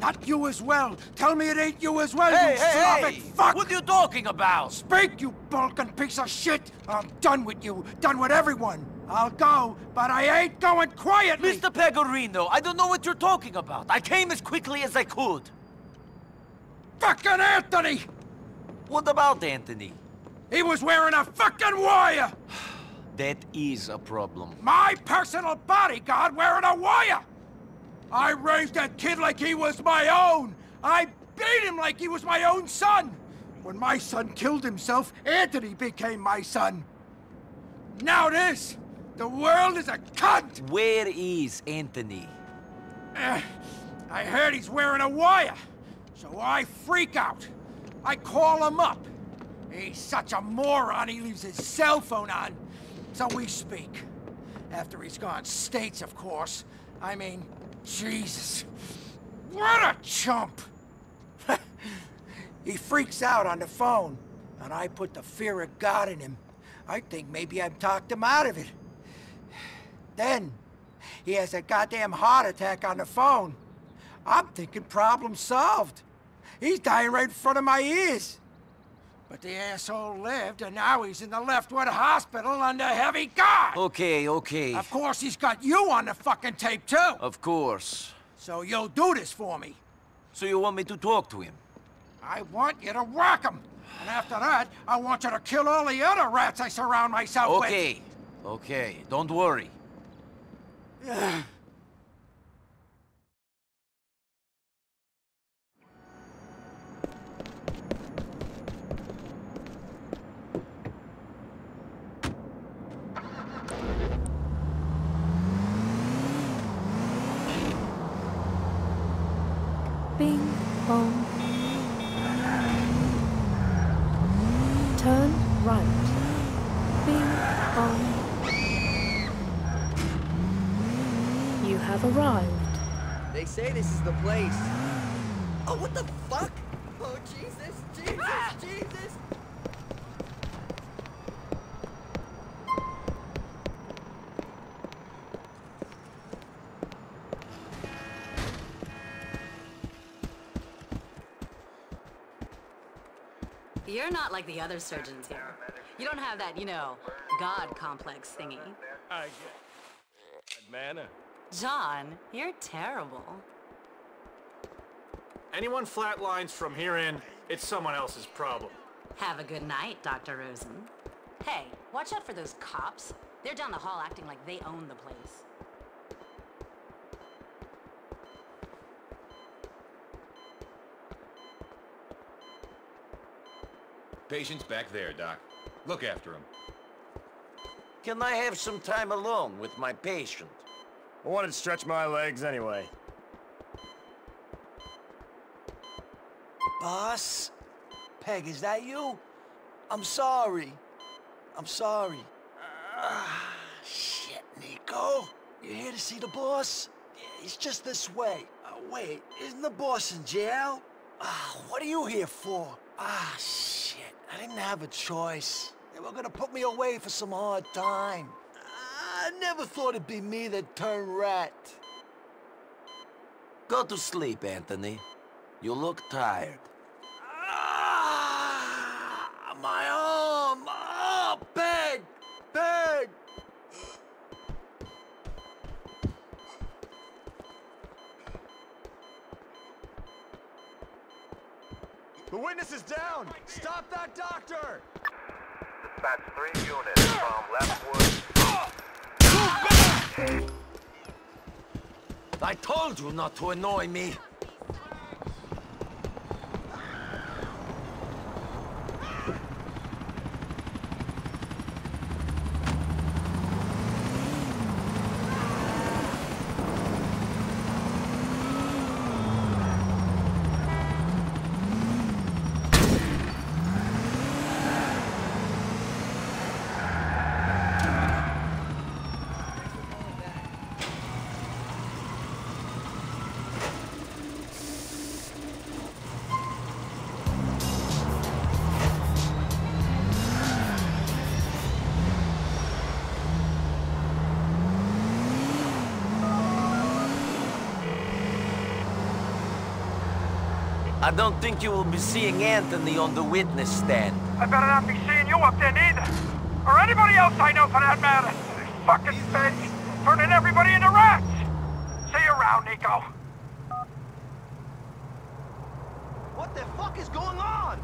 Not you as well. Tell me it ain't you as well, Hey, you hey, Slavic hey! fuck! What are you talking about? Speak, you Balkan piece of shit! I'm done with you. Done with everyone. I'll go, but I ain't going quietly! Mr. Pegorino, I don't know what you're talking about. I came as quickly as I could. Fucking Anthony! What about Anthony? He was wearing a fucking wire! That is a problem. My personal bodyguard wearing a wire! I raised that kid like he was my own! I beat him like he was my own son! When my son killed himself, Anthony became my son! Now this! The world is a cunt! Where is Anthony? Eh, I heard he's wearing a wire, so I freak out. I call him up. He's such a moron, he leaves his cell phone on. So we speak. After he's gone states, of course. I mean, Jesus. What a chump! he freaks out on the phone, and I put the fear of God in him. I think maybe I've talked him out of it. Then, he has a goddamn heart attack on the phone. I'm thinking problem solved. He's dying right in front of my ears. But the asshole lived, and now he's in the Leftwood Hospital under heavy guard. Okay, okay. Of course, he's got you on the fucking tape, too. Of course. So you'll do this for me. So you want me to talk to him? I want you to rock him. And after that, I want you to kill all the other rats I surround myself with. Okay, okay. Don't worry. Bing bong. Turn right. Bing bong. You have arrived. They say this is the place. Oh, what the fuck? Oh, Jesus, Jesus, Jesus! You're not like the other surgeons here. You don't have that, you know, God complex thingy. I get manna. John, you're terrible. Anyone flatlines from here in, it's someone else's problem. Have a good night, Dr. Rosen. Hey, watch out for those cops. They're down the hall acting like they own the place. Patient's back there, Doc. Look after him. Can I have some time alone with my patient? I wanted to stretch my legs anyway. Boss? Peg, is that you? I'm sorry. I'm sorry. Ah, shit, Niko. You here to see the boss? Yeah, he's just this way. Uh, wait, isn't the boss in jail? Ah, what are you here for? Ah, shit. I didn't have a choice. They were gonna put me away for some hard time. I never thought it'd be me that turned rat. Go to sleep, Anthony. You look tired. The witness is down! Stop that doctor! Dispatch three units from Leftwood. I told you not to annoy me. I don't think you will be seeing Anthony on the witness stand. I better not be seeing you up there neither. Or anybody else I know for that matter. These fucking feds turning everybody into rats. See you around, Niko. What the fuck is going on?